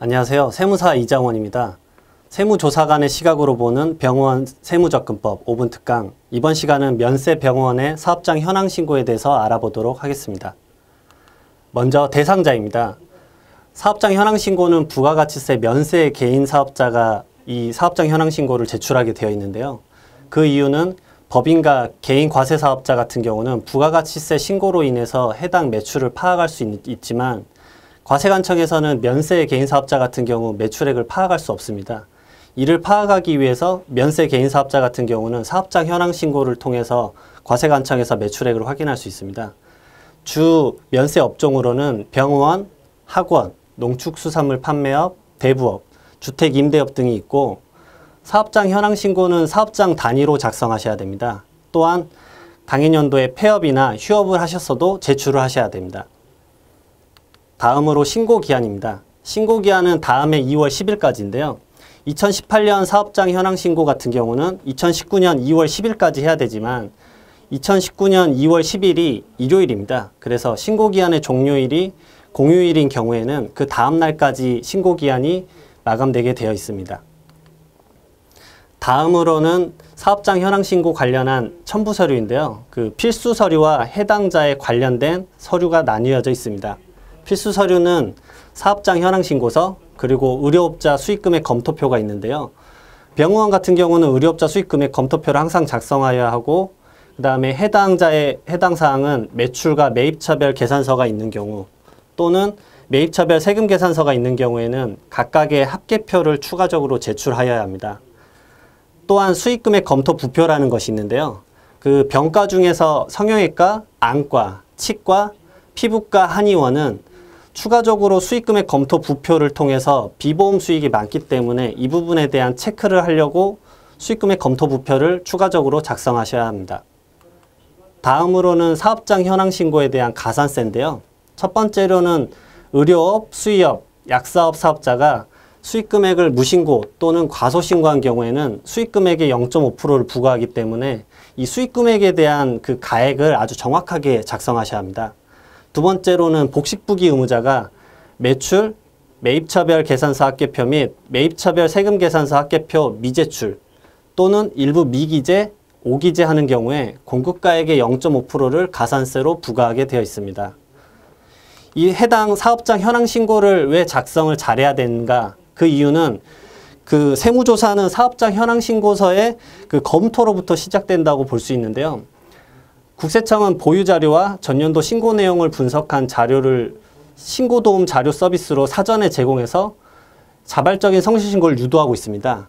안녕하세요. 세무사 이장원입니다. 세무조사관의 시각으로 보는 병원 세무접근법 5분 특강. 이번 시간은 면세 병원의 사업장 현황 신고에 대해서 알아보도록 하겠습니다. 먼저 대상자입니다. 사업장 현황 신고는 부가가치세 면세 개인 사업자가 이 사업장 현황 신고를 제출하게 되어 있는데요. 그 이유는 법인과 개인 과세 사업자 같은 경우는 부가가치세 신고로 인해서 해당 매출을 파악할 수 있, 지만 과세관청에서는 면세 개인 사업자 같은 경우 매출액을 파악할 수 없습니다. 이를 파악하기 위해서 면세 개인 사업자 같은 경우는 사업장 현황 신고를 통해서 과세관청에서 매출액을 확인할 수 있습니다. 주 면세 업종으로는 병원, 학원, 농축수산물 판매업, 대부업, 주택 임대업 등이 있고 사업장 현황 신고는 사업장 단위로 작성하셔야 됩니다. 또한 당해년도에 폐업이나 휴업을 하셨어도 제출을 하셔야 됩니다. 다음으로 신고 기한입니다. 신고 기한은 다음해 2월 10일까지인데요. 2018년 사업장 현황 신고 같은 경우는 2019년 2월 10일까지 해야 되지만 2019년 2월 10일이 일요일입니다. 그래서 신고 기한의 종료일이 공휴일인 경우에는 그 다음 날까지 신고 기한이 마감되게 되어 있습니다. 다음으로는 사업장 현황 신고 관련한 첨부 서류인데요. 그 필수 서류와 해당자에 관련된 서류가 나뉘어져 있습니다. 필수 서류는 사업장 현황 신고서, 그리고 의료업자 수익금액 검토표가 있는데요. 병원 같은 경우는 의료업자 수익금액 검토표를 항상 작성하여야 하고 그 다음에 해당자의 해당 사항은 매출과 매입차별 계산서가 있는 경우 또는 매입차별 세금 계산서가 있는 경우에는 각각의 합계표를 추가적으로 제출하여야 합니다. 또한 수익금액 검토 부표라는 것이 있는데요. 그 병가 중에서 성형외과, 안과, 치과, 피부과, 한의원은 추가적으로 수익금액 검토 부표를 통해서 비보험 수익이 많기 때문에 이 부분에 대한 체크를 하려고 수익금액 검토 부표를 추가적으로 작성하셔야 합니다. 다음으로는 사업장 현황 신고에 대한 가산세인데요. 첫 번째로는 의료업, 수의업, 약사업 사업자가 수익금액을 무신고 또는 과소신고한 경우에는 수익금액의 0.5%를 부과하기 때문에 이 수익금액에 대한 그 가액을 아주 정확하게 작성하셔야 합니다. 두 번째로는 복식부기 의무자가 매출, 매입차별 계산서 합계표 및 매입차별 세금 계산서 합계표 미제출 또는 일부 미기재, 오기재 하는 경우에 공급가액의 0.5%를 가산세로 부과하게 되어 있습니다. 이 해당 사업장 현황 신고를 왜 작성을 잘해야 되는가? 그 이유는 그 세무조사는 사업장 현황 신고서의 그 검토로부터 시작된다고 볼 수 있는데요. 국세청은 보유 자료와 전년도 신고 내용을 분석한 자료를 신고 도움 자료 서비스로 사전에 제공해서 자발적인 성실 신고를 유도하고 있습니다.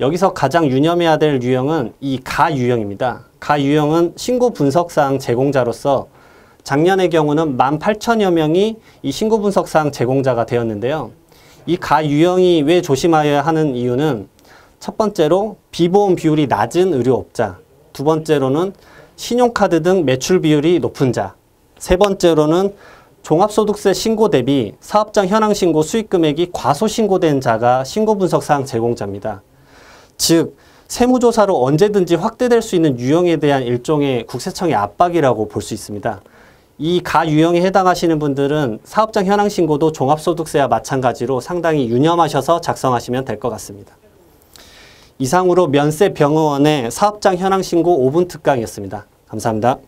여기서 가장 유념해야 될 유형은 이 가 유형입니다. 가 유형은 신고 분석 사항 제공자로서 작년의 경우는 18,000여 명이 이 신고 분석 사항 제공자가 되었는데요. 이 가 유형이 왜 조심하여야 하는 이유는 첫 번째로 비보험 비율이 낮은 의료업자, 두 번째로는 신용카드 등 매출 비율이 높은 자, 세 번째로는 종합소득세 신고 대비 사업장 현황 신고 수익 금액이 과소 신고된 자가 신고 분석 사항 제공자입니다. 즉 세무조사로 언제든지 확대될 수 있는 유형에 대한 일종의 국세청의 압박이라고 볼 수 있습니다. 이 가 유형에 해당하시는 분들은 사업장 현황 신고도 종합소득세와 마찬가지로 상당히 유념하셔서 작성하시면 될 것 같습니다. 이상으로 면세 병의원의 사업장 현황 신고 5분 특강이었습니다. 감사합니다.